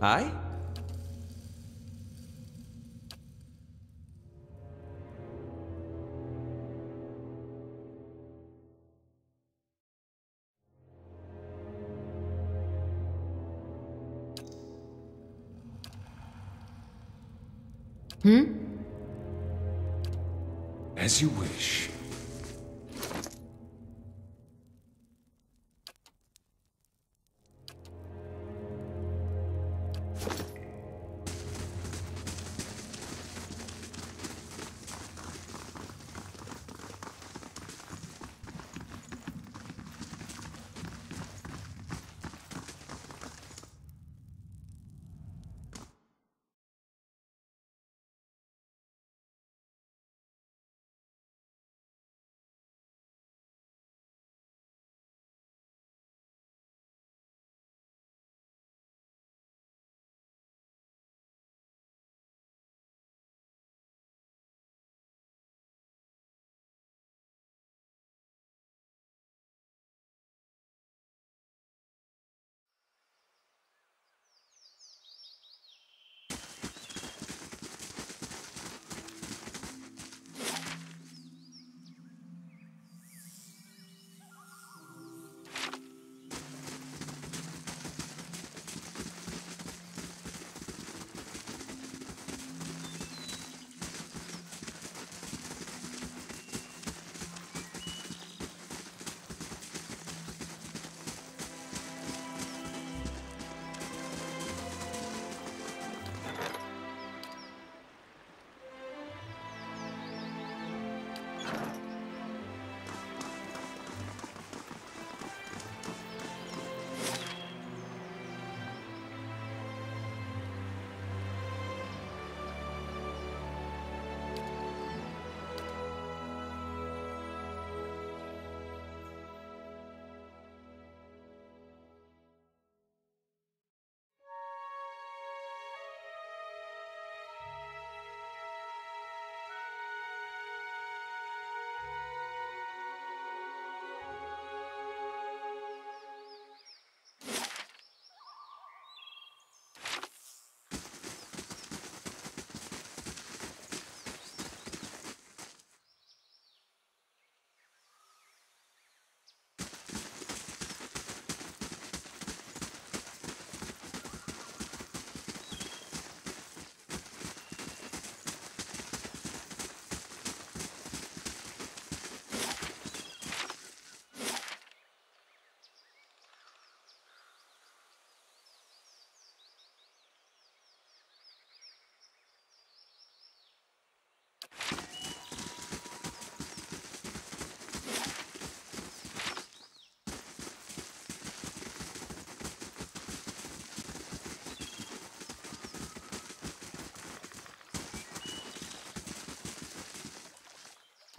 Aye? Hmm? As you wish.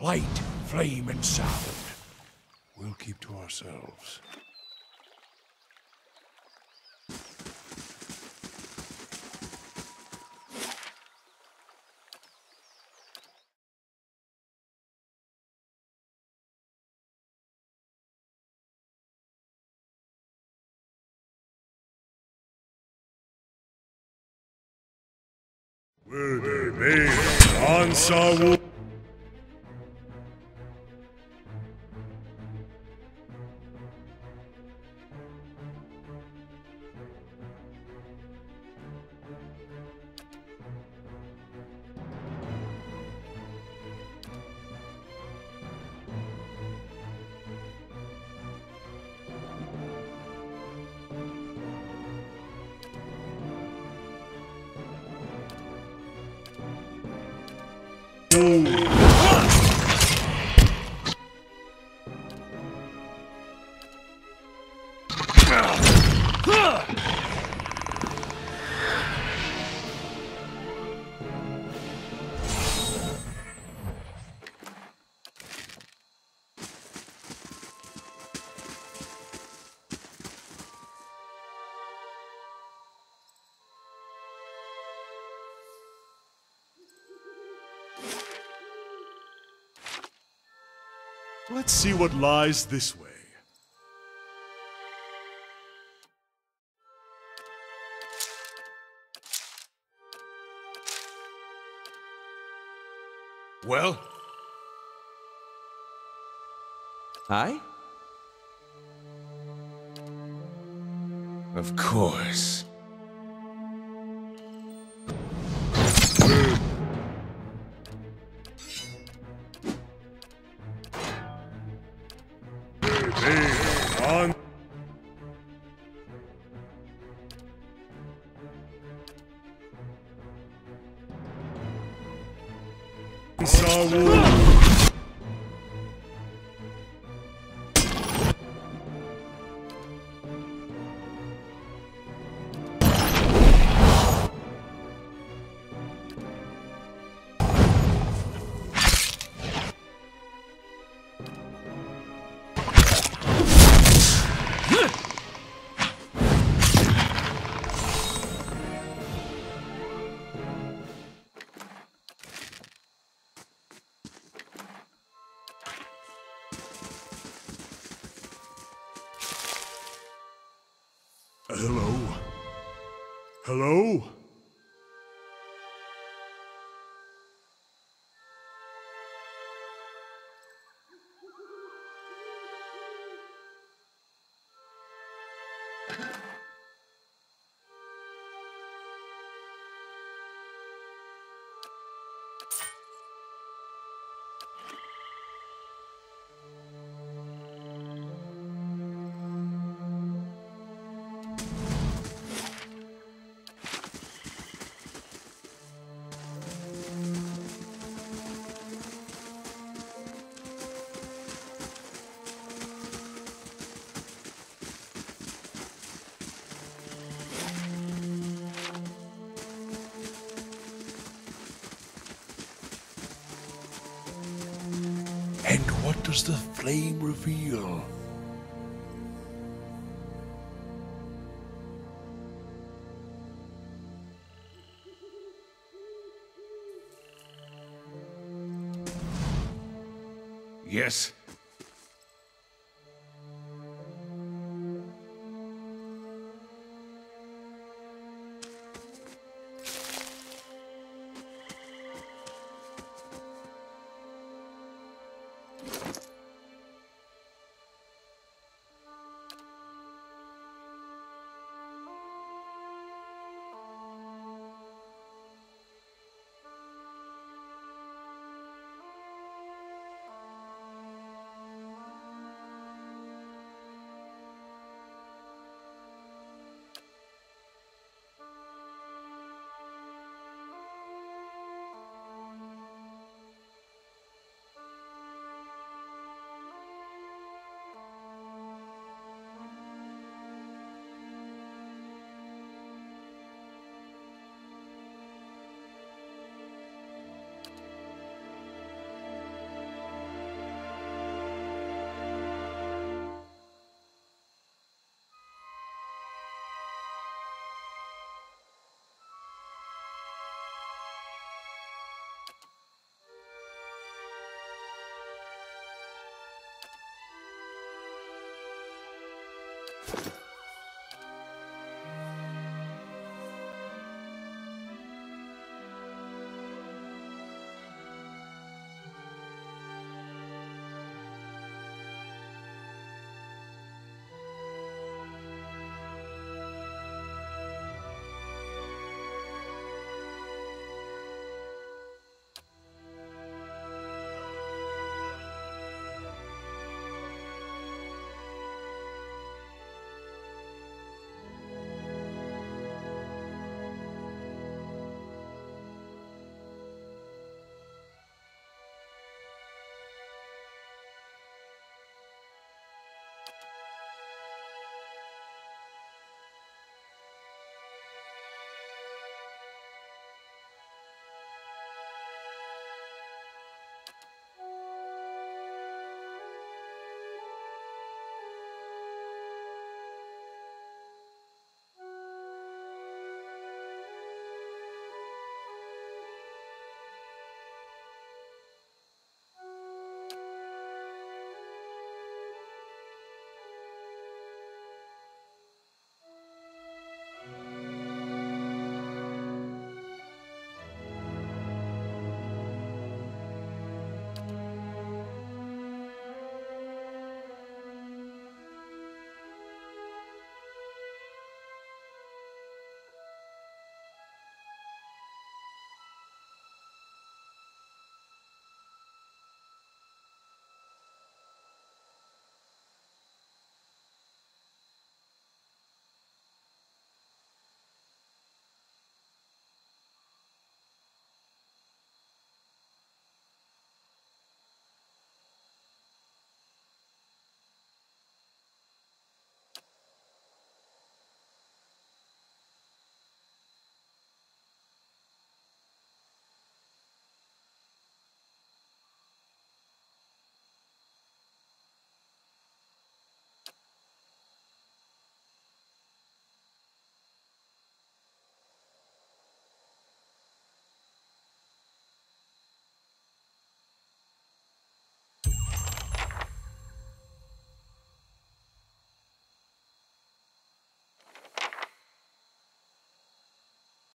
Light, flame, and sound. We'll keep to ourselves. Were they made Ansar Ooh. Let's see what lies this way. Well? I? Of course. you does the flame reveal? Yes.